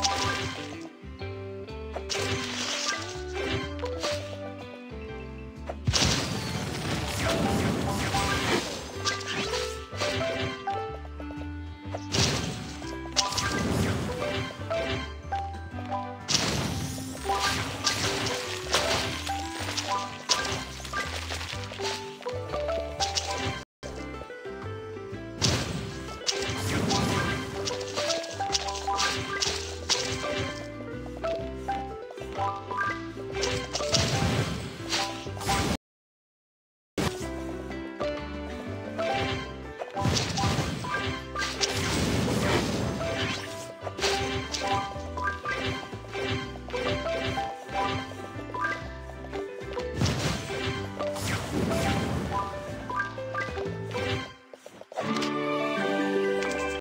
Let's go.